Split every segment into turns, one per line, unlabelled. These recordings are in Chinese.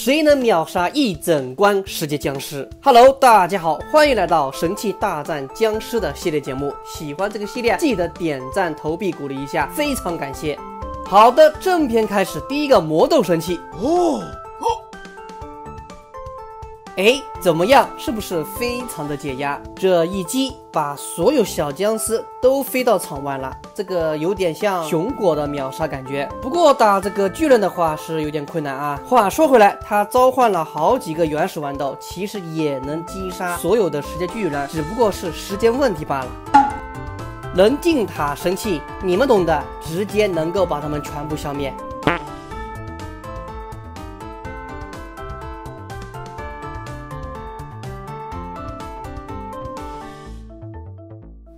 谁能秒杀一整关世界僵尸？Hello，大家好，欢迎来到神器大战僵尸的系列节目。喜欢这个系列，记得点赞、投币鼓励一下，非常感谢。好的，正片开始，第一个魔斗神器哦。哎，怎么样？是不是非常的解压？这一击把所有小僵尸都飞到场外了，这个有点像熊果的秒杀感觉。不过打这个巨人的话是有点困难啊。话说回来，他召唤了好几个原始豌豆，其实也能击杀所有的世界巨人，只不过是时间问题罢了。能进塔神器，你们懂的，直接能够把他们全部消灭。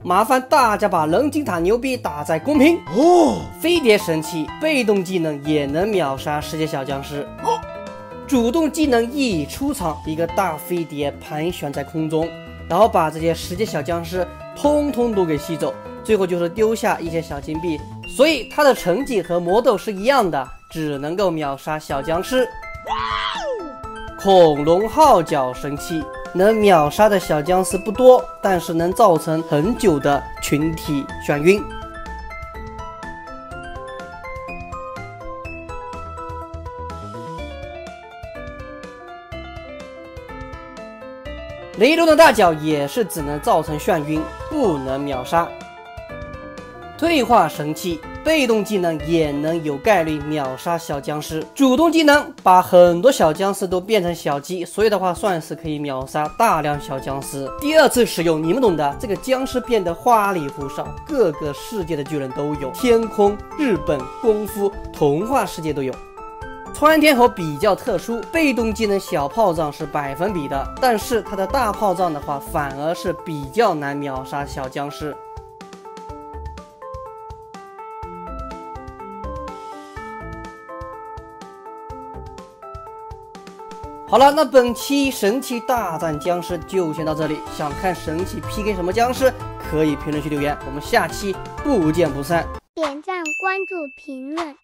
麻烦大家把棱镜塔牛逼打在公屏哦！飞碟神器被动技能也能秒杀世界小僵尸哦，主动技能一出场，一个大飞碟盘旋在空中，然后把这些世界小僵尸通通都给吸走，最后就是丢下一些小金币。所以它的成绩和魔豆是一样的，只能够秒杀小僵尸。恐龙号角神器。能秒杀的小僵尸不多，但是能造成很久的群体眩晕。雷龙的大脚也是只能造成眩晕，不能秒杀。退化神器。被动技能也能有概率秒杀小僵尸，主动技能把很多小僵尸都变成小鸡，所以的话算是可以秒杀大量小僵尸。第二次使用，你们懂的，这个僵尸变得花里胡哨，各个世界的巨人都有，天空、日本、功夫、童话世界都有。穿天猴比较特殊，被动技能小炮仗是百分比的，但是它的大炮仗的话反而是比较难秒杀小僵尸。好了，那本期神器大战僵尸就先到这里。想看神器 PK 什么僵尸，可以评论区留言。我们下期不见不散。
点赞、关注、评论。